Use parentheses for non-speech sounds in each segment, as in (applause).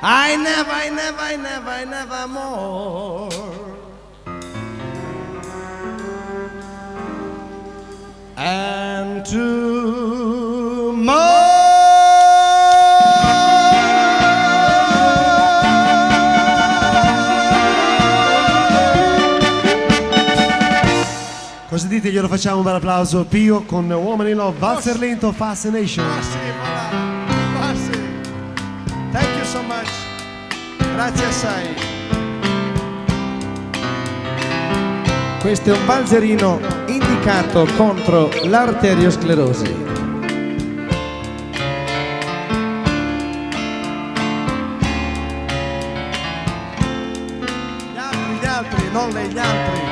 I never, I never, I never, I never more. And Così dite glielo facciamo un bel applauso Pio con Woman in Love, Valzer Lento, Fascination. Grazie assai. Questo è un valzerino indicato contro l'arteriosclerosi. Gli altri, gli altri, non gli altri.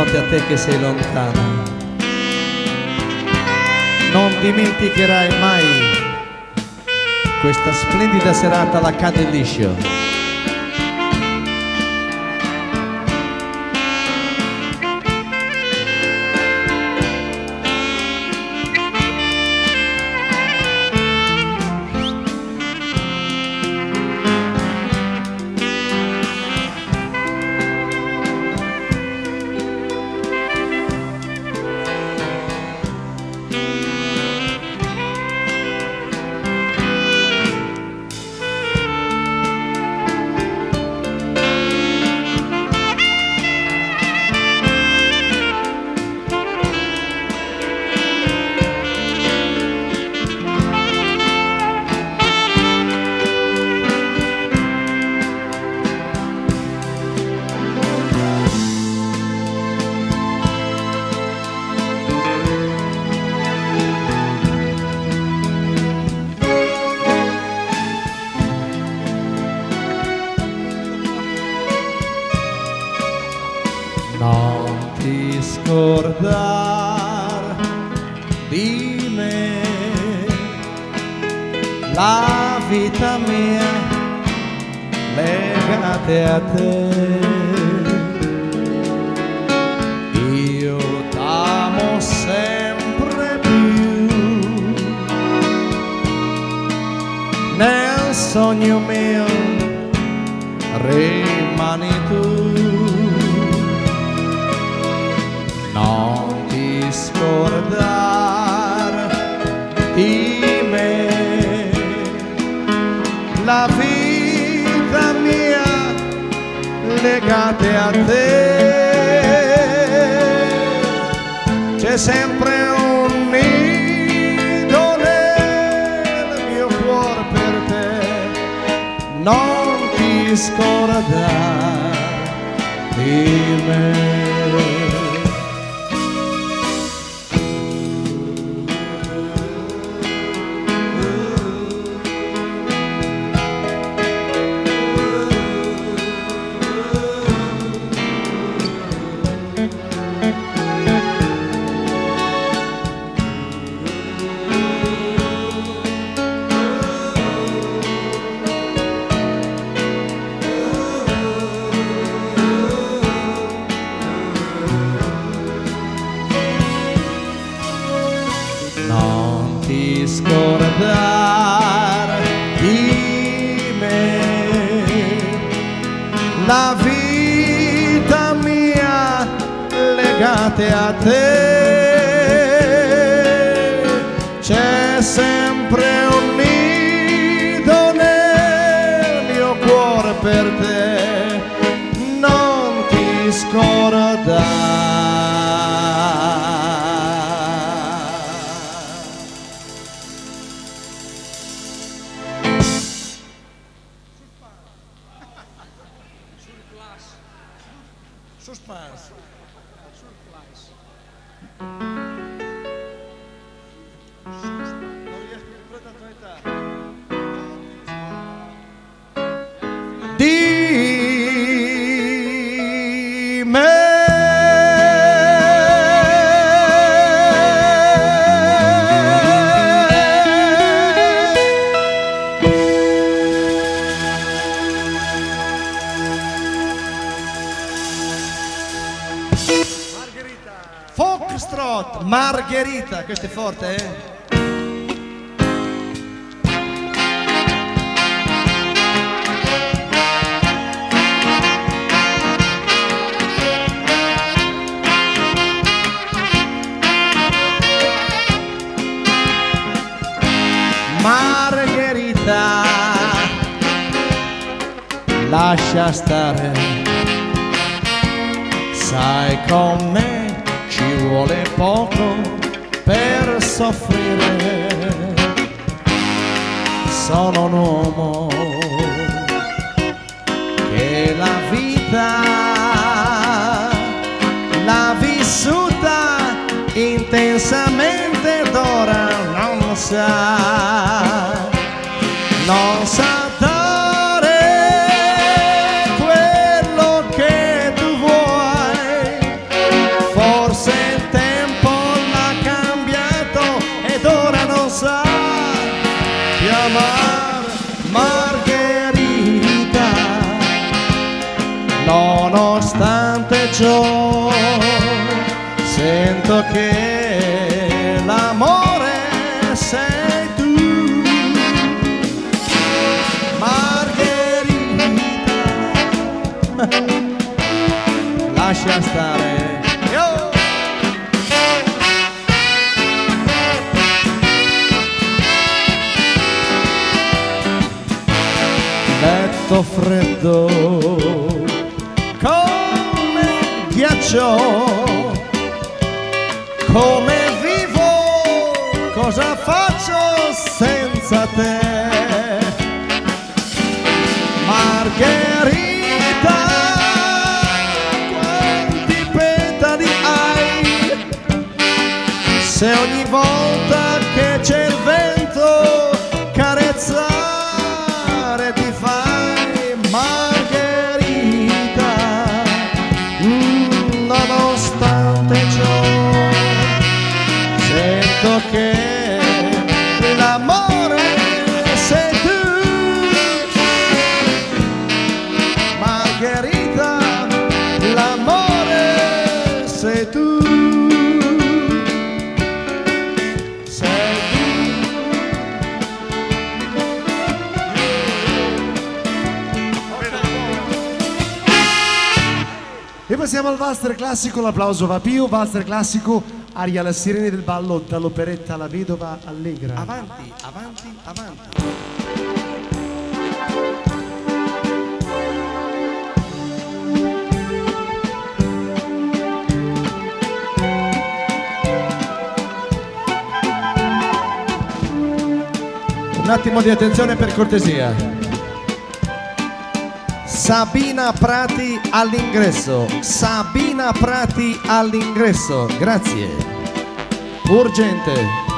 Buonanotte a te che sei lontana. Non dimenticherai mai questa splendida serata alla Cade scordar di me, la vita mia legate a te. Io t'amo sempre più nel sogno mio rimani tu. Non ti scordar di me, la vita mia legate a te. C'è sempre un nido nel mio cuore per te, non ti scordar di me. La vita mia legate a te. Questo è forte, eh? Margherita, lascia stare, sai con me ci vuole poco soffrire. Sono un uomo che la vita l'ha vissuta intensamente ed ora non sa, non sa che l'amore sei tu. Margherita, (laughs) lascia stare. Letto freddo come ghiaccio come Passiamo al Valzer classico, l'applauso va Pio, Valzer classico, aria la sirene del ballo dall'operetta La vedova allegra. avanti avanti avanti Un attimo di attenzione per cortesia. Sabina Prati all'ingresso. Sabina Prati all'ingresso. Grazie. Urgente.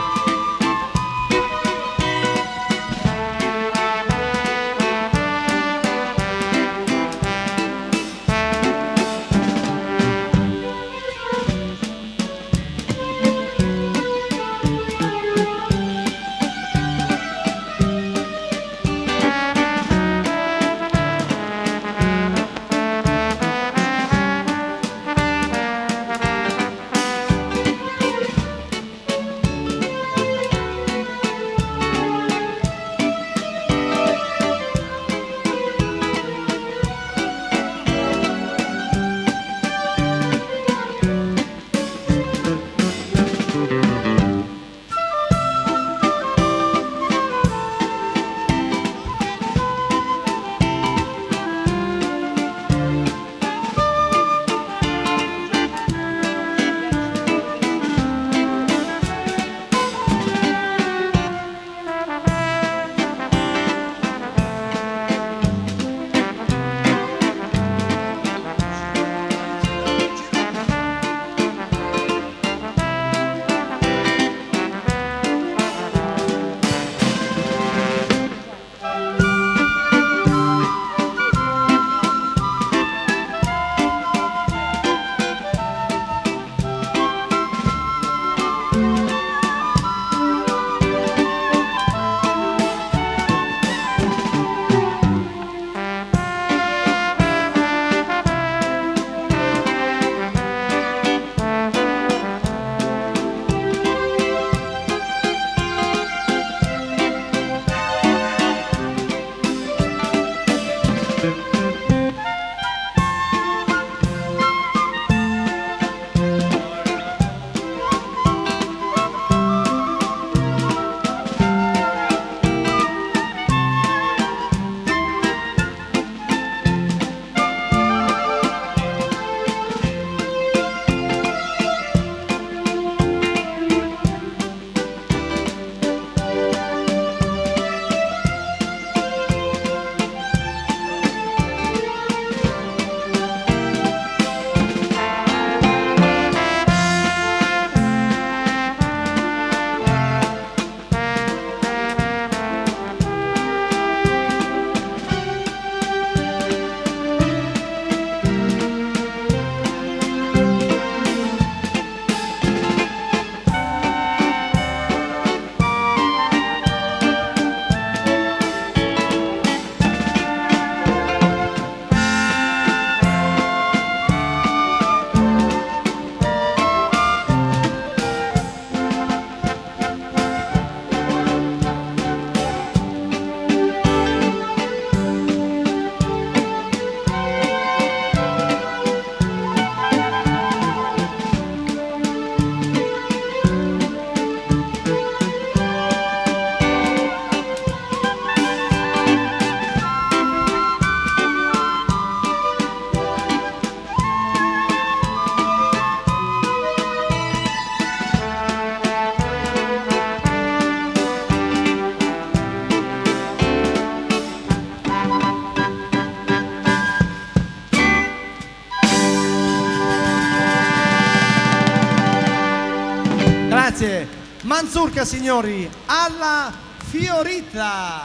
Manzurka, signori, alla Fiorita.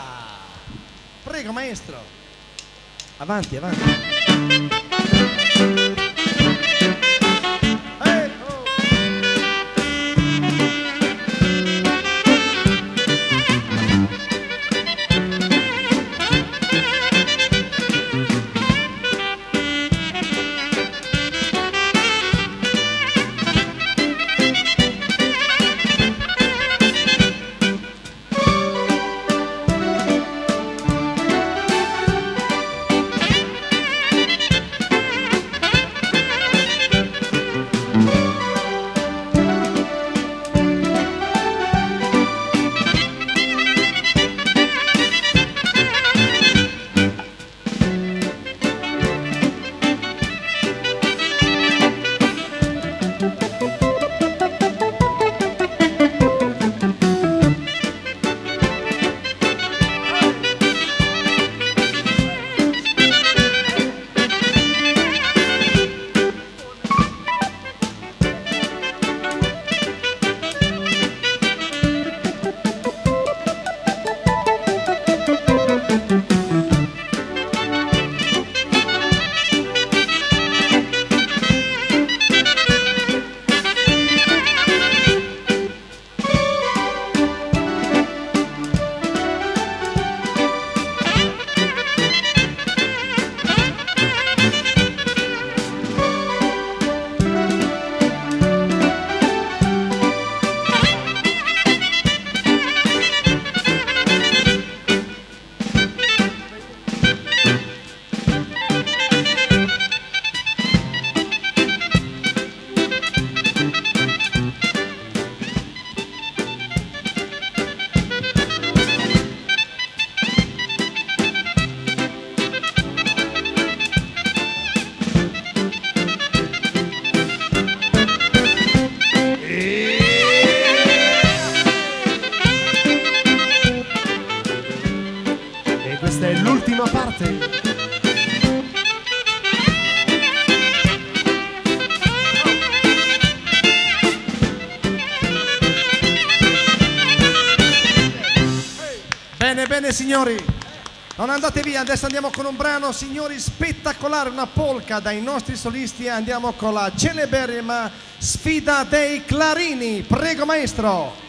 Prego, maestro. Avanti, avanti. Signori, non andate via, adesso andiamo con un brano, signori, spettacolare, una polka dai nostri solisti andiamo con la celeberrima sfida dei clarini. Prego maestro.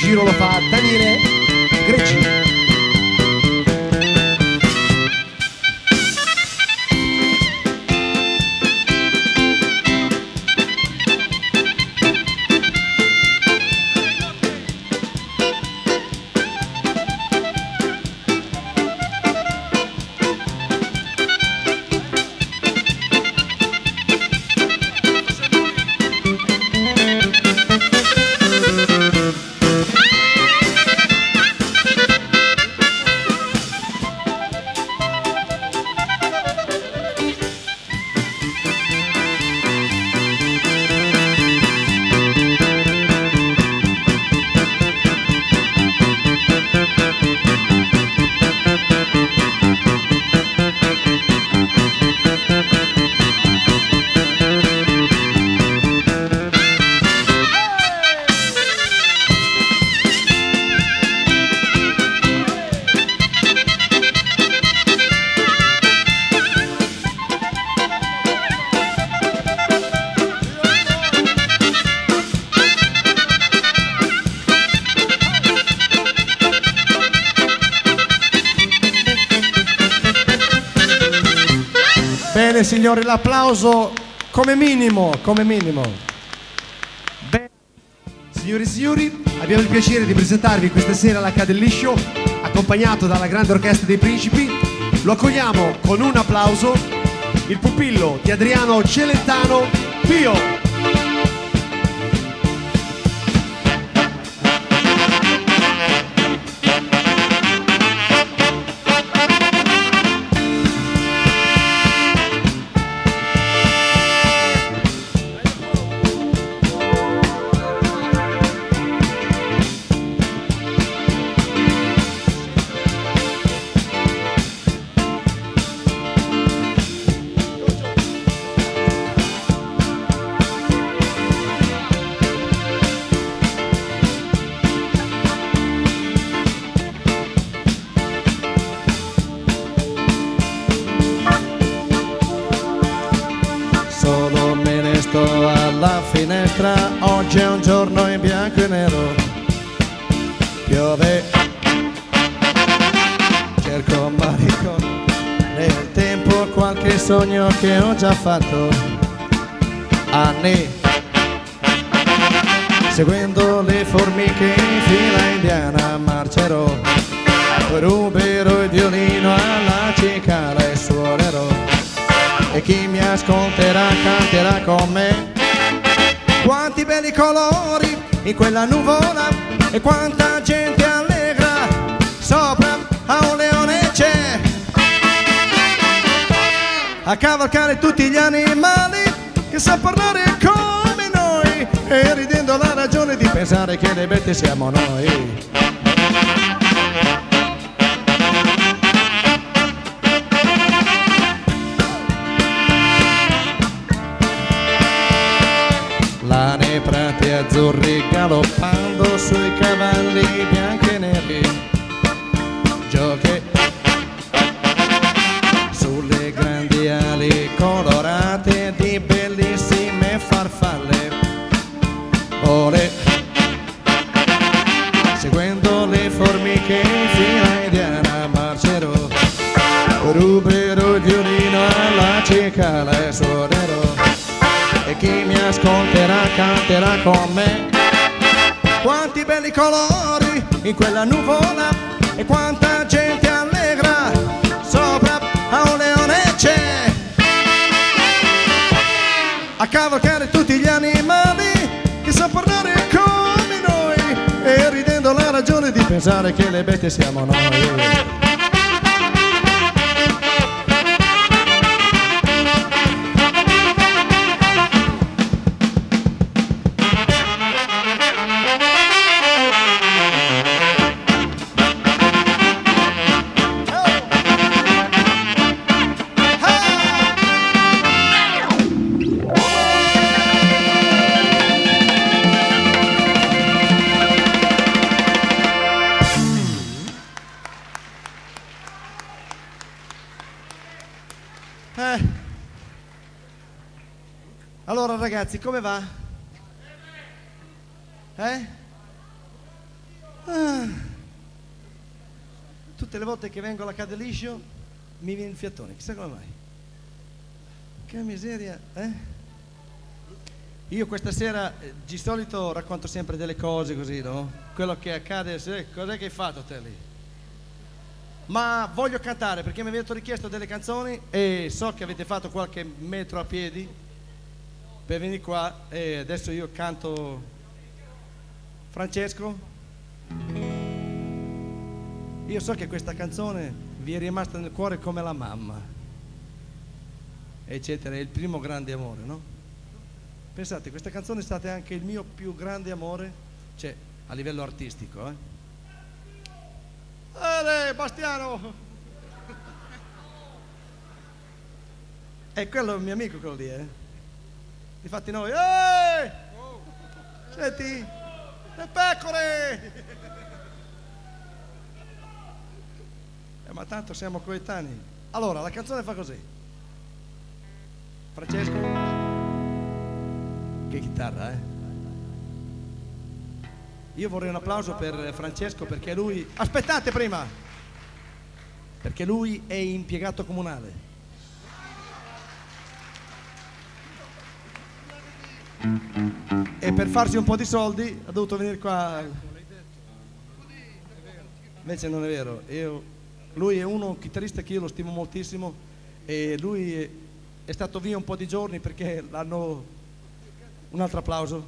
Giro lo fa Daniele Greci. Signori, l'applauso come minimo, come minimo. Signore e signori, abbiamo il piacere di presentarvi questa sera l'Accademia Show, accompagnato dalla grande orchestra dei principi. Lo accogliamo con un applauso, il pupillo di Adriano Celentano Pio. Fatto. Anni, seguendo le formiche in fila indiana marcerò. Ruberò il violino alla cicala e suonerò e chi mi ascolterà canterà con me. Quanti belli colori in quella nuvola e quanta gente allegra sopra A cavalcare tutti gli animali che sa parlare come noi e ridendo la ragione di pensare che le bestie siamo noi. Là nei azzurri galoppando sui cavalli bianchi e neri. Con me. Quanti belli colori in quella nuvola e quanta gente allegra sopra a un leone c'è. A cavalcare tutti gli animali che sa parlare come noi e ridendo la ragione di pensare che le bestie siamo noi. Ragazzi, come va? Eh? Ah. Tutte le volte che vengo alla Cadeliscio mi viene il fiatone, chissà come mai. Che miseria, eh? Io questa sera eh, di solito racconto sempre delle cose così, no? Quello che accade, cos'è che hai fatto te lì? Ma voglio cantare perché mi avete richiesto delle canzoni e so che avete fatto qualche metro a piedi per venire qua e adesso io canto Francesco. Io so che questa canzone vi è rimasta nel cuore come la mamma, eccetera, è il primo grande amore, no? Pensate, questa canzone è stata anche il mio più grande amore, cioè a livello artistico, eh? Ale, Bastiano! (laughs) E quello è un mio amico quello lì, eh? Difatti noi, ehi! Senti, le pecore! Eh, ma tanto siamo coetanei. Allora, la canzone fa così. Francesco? Che chitarra, eh? Io vorrei un applauso per Francesco perché lui... Aspettate prima! Perché lui è impiegato comunale. E per farsi un po' di soldi ha dovuto venire qua. Invece non è vero. Io- lui è uno un chitarrista che io lo stimo moltissimo e lui è, è stato via un po' di giorni perché l'hanno... Un altro applauso.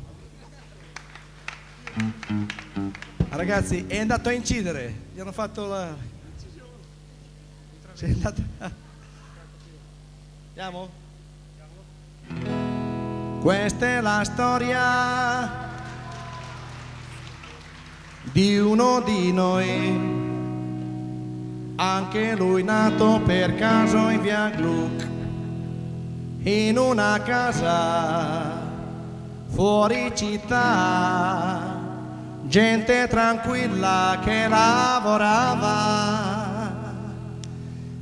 Ragazzi, è andato a incidere. Gli hanno fatto la... Sei andato... Andiamo? Questa è la storia di uno di noi, anche lui nato per caso in via Gluck, in una casa fuori città, gente tranquilla che lavorava.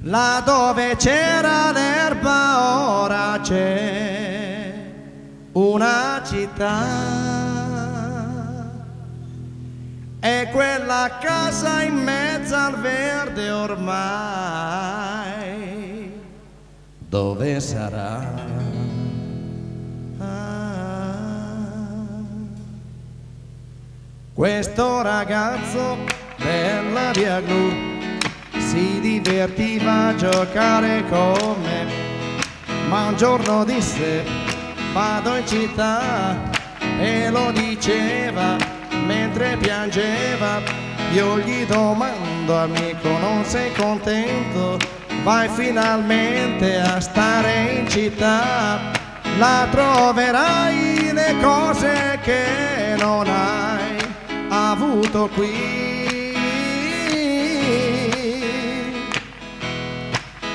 Là dove c'era l'erba ora c'è una città. E quella casa in mezzo al verde ormai, dove sarà? Questo ragazzo della via Glu si divertiva a giocare con me, ma un giorno disse vado in città e lo diceva mentre piangeva. Io gli domando amico non sei contento? Vai finalmente a stare in città, là troverai le cose che non hai avuto qui.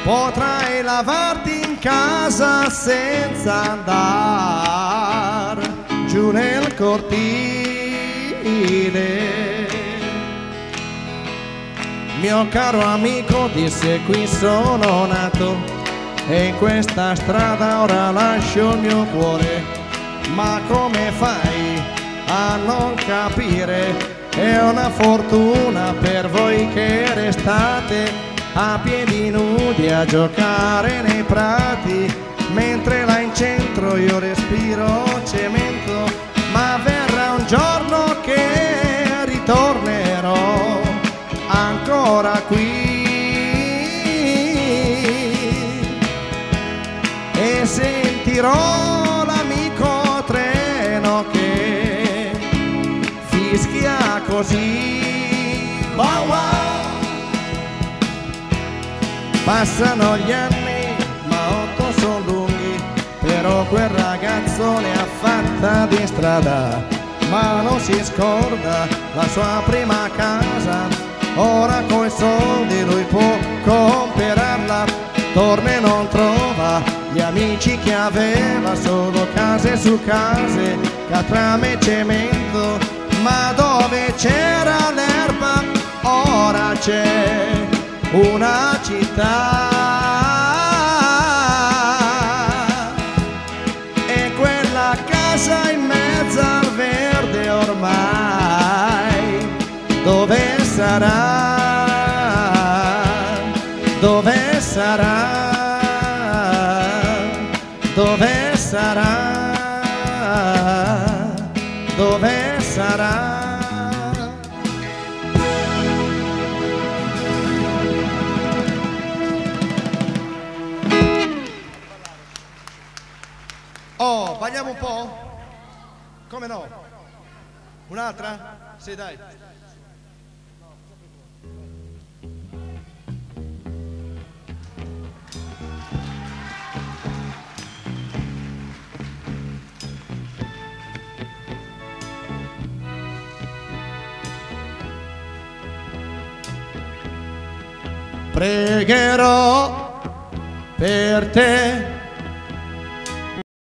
Potrai lavarti casa senza andare giù nel cortile. Mio caro amico disse qui sono nato e in questa strada ora lascio il mio cuore. Ma come fai a non capire? È una fortuna per voi che restate a piedi nudi a giocare nei prati, mentre là in centro io respiro cemento, ma verrà un giorno che ritornerò ancora qui e sentirò l'amico treno che fischia così. Wow, wow. Passano gli anni, ma otto sono lunghi, però quel ragazzo ne ha fatta di strada, ma non si scorda la sua prima casa, ora coi soldi lui può comprarla, torna e non trova gli amici che aveva, solo case su case, catrame e cemento, ma dove c'era l'erba ora c'è una città. E quella casa in mezzo al verde ormai, dove sarà? Dove sarà? Dove sarà? Balliamo un po'? Come no? Un'altra? Sì, dai. Pregherò per te